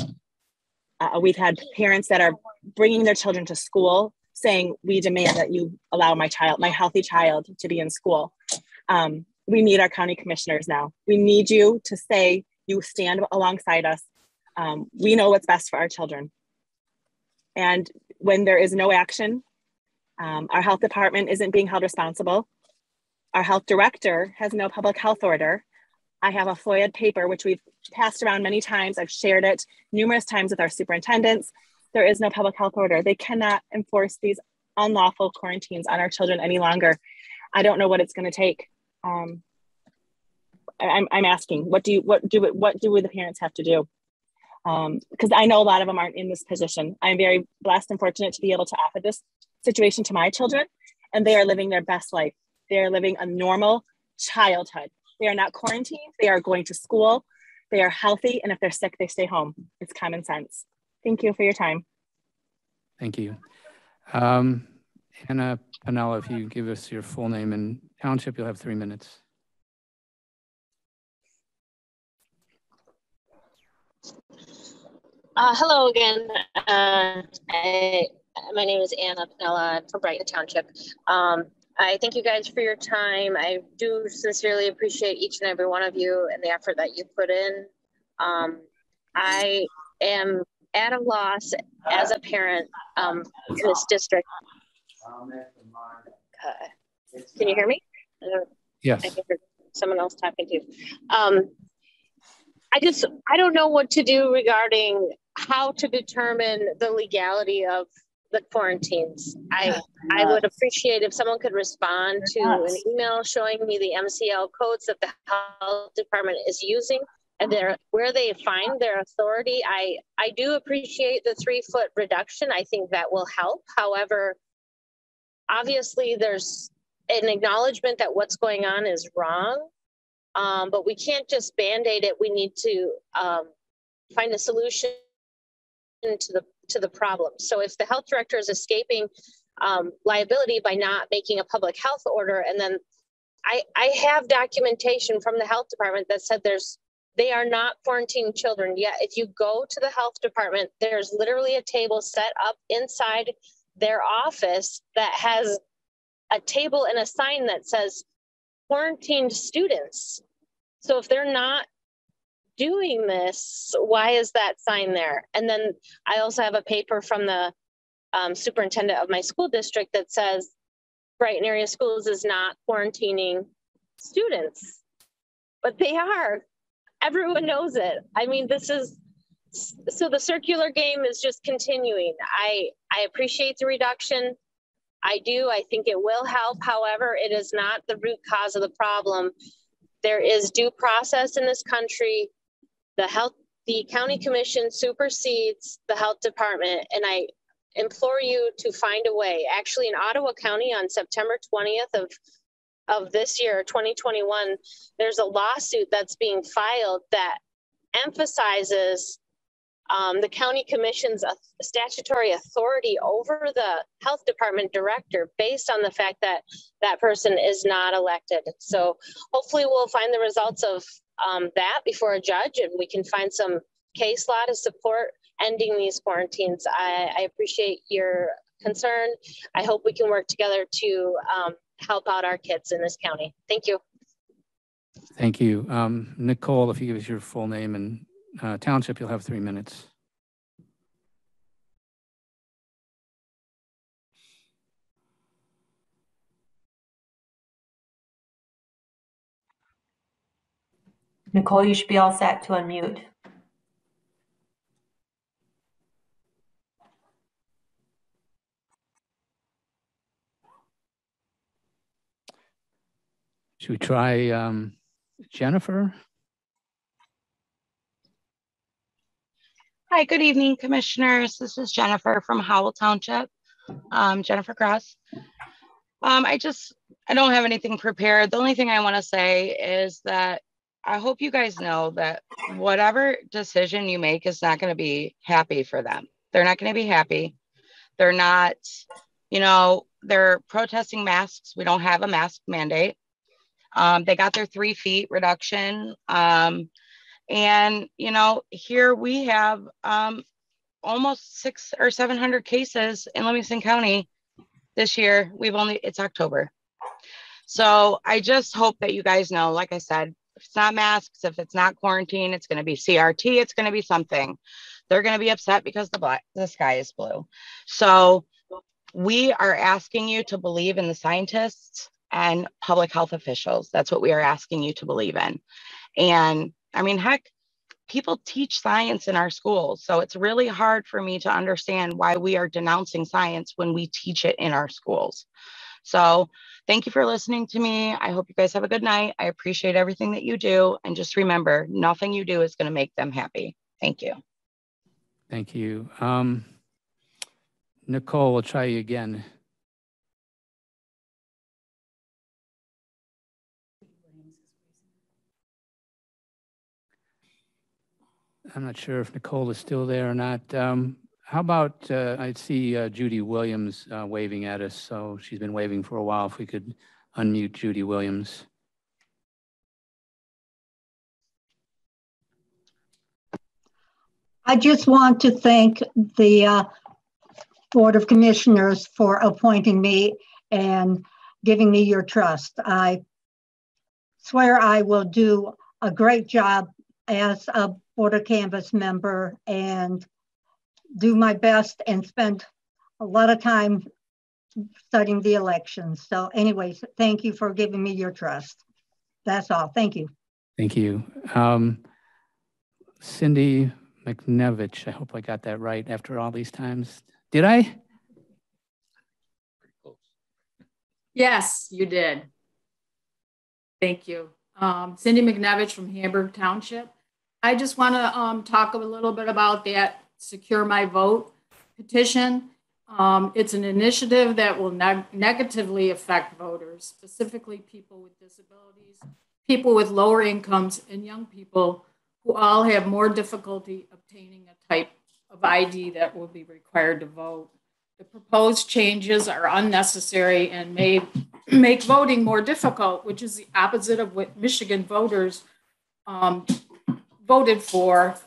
Uh, we've had parents that are bringing their children to school saying, we demand that you allow my child, my healthy child to be in school. Um, we need our county commissioners now. We need you to say you stand alongside us. Um, we know what's best for our children. And when there is no action, um, our health department isn't being held responsible. Our health director has no public health order. I have a FOIA paper, which we've passed around many times. I've shared it numerous times with our superintendents. There is no public health order. They cannot enforce these unlawful quarantines on our children any longer. I don't know what it's going to take. Um, I'm, I'm asking, what do you, what do, what do the parents have to do? Because um, I know a lot of them aren't in this position. I'm very blessed and fortunate to be able to offer this situation to my children, and they are living their best life. They are living a normal childhood. They are not quarantined. They are going to school. They are healthy. And if they're sick, they stay home. It's common sense. Thank you for your time.
Thank you. Um, Anna Panella, if you give us your full name and township, you'll have three minutes.
Uh, hello again. Uh, I, my name is Anna Pinella from Brighton Township. Um, I thank you guys for your time. I do sincerely appreciate each and every one of you and the effort that you put in. Um, I am at a loss as a parent um, in this district. Uh, can you hear me?
Yes.
I can hear someone else talking to you. Um, I just, I don't know what to do regarding how to determine the legality of the quarantines. I I would appreciate if someone could respond to an email showing me the MCL codes that the health department is using and their where they find their authority. I I do appreciate the three foot reduction. I think that will help. However, obviously there's an acknowledgement that what's going on is wrong. Um, but we can't just band-aid it. We need to um, find a solution to the to the problem. So if the health director is escaping um, liability by not making a public health order, and then I, I have documentation from the health department that said there's they are not quarantining children yet. If you go to the health department, there's literally a table set up inside their office that has a table and a sign that says quarantined students. So if they're not doing this, why is that sign there? And then I also have a paper from the um, superintendent of my school district that says Brighton area schools is not quarantining students, but they are. Everyone knows it. I mean, this is so the circular game is just continuing. I I appreciate the reduction. I do. I think it will help. However, it is not the root cause of the problem. There is due process in this country the health, the county commission supersedes the health department. And I implore you to find a way. Actually, in Ottawa County on September 20th of of this year, 2021, there's a lawsuit that's being filed that emphasizes um, the county commission's statutory authority over the health department director based on the fact that that person is not elected. So hopefully we'll find the results of um, that before a judge and we can find some case law to support ending these quarantines. I, I appreciate your concern. I hope we can work together to um, help out our kids in this county. Thank you.
Thank you. Um, Nicole, if you give us your full name and uh, township, you'll have three minutes.
Nicole, you should be all set to unmute.
Should we try um, Jennifer?
Hi, good evening, commissioners. This is Jennifer from Howell Township, um, Jennifer Cross. Um, I just, I don't have anything prepared. The only thing I want to say is that I hope you guys know that whatever decision you make is not going to be happy for them. They're not going to be happy. They're not, you know, they're protesting masks. We don't have a mask mandate. Um, they got their three feet reduction. Um, and, you know, here we have um, almost six or 700 cases in Livingston County this year. We've only, it's October. So I just hope that you guys know, like I said, if it's not masks, if it's not quarantine, it's going to be CRT, it's going to be something. They're going to be upset because the black, the sky is blue. So we are asking you to believe in the scientists and public health officials. That's what we are asking you to believe in. And I mean, heck, people teach science in our schools. So it's really hard for me to understand why we are denouncing science when we teach it in our schools. So thank you for listening to me. I hope you guys have a good night. I appreciate everything that you do. And just remember, nothing you do is going to make them happy. Thank you.
Thank you. Um, Nicole, we'll try you again. I'm not sure if Nicole is still there or not. Um, how about, uh, I see uh, Judy Williams uh, waving at us, so she's been waving for a while. If we could unmute Judy Williams.
I just want to thank the uh, Board of Commissioners for appointing me and giving me your trust. I swear I will do a great job as a Board of Canvass member and do my best and spend a lot of time studying the elections. So anyways, thank you for giving me your trust. That's all. Thank you.
Thank you. Um, Cindy McNevich, I hope I got that right after all these times. Did I?
Yes, you did. Thank you. Um, Cindy McNevich from Hamburg Township. I just want to um, talk a little bit about that Secure My Vote petition. Um, it's an initiative that will neg negatively affect voters, specifically people with disabilities, people with lower incomes, and young people who all have more difficulty obtaining a type of ID that will be required to vote. The proposed changes are unnecessary and may (clears throat) make voting more difficult, which is the opposite of what Michigan voters um, voted for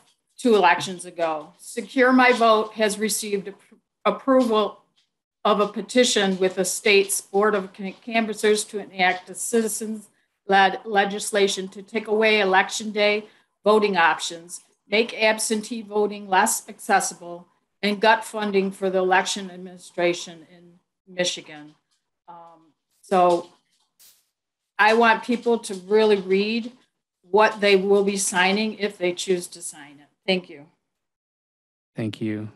two elections ago. Secure My Vote has received approval of a petition with the state's Board of Canvassers to enact a citizens led legislation to take away election day voting options, make absentee voting less accessible, and gut funding for the election administration in Michigan. Um, so I want people to really read what they will be signing if they choose to sign it. Thank you.
Thank you.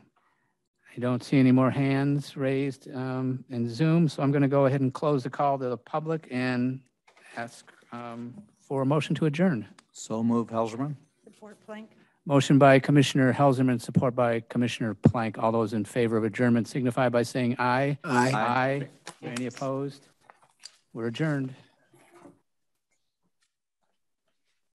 I don't see any more hands raised um, in Zoom, so I'm going to go ahead and close the call to the public and ask um, for a motion to adjourn.
So move, Helzerman.
Support Plank.
Motion by Commissioner Helzerman, support by Commissioner Plank. All those in favor of adjournment signify by saying aye.
Aye.
Aye. Any opposed? We're adjourned.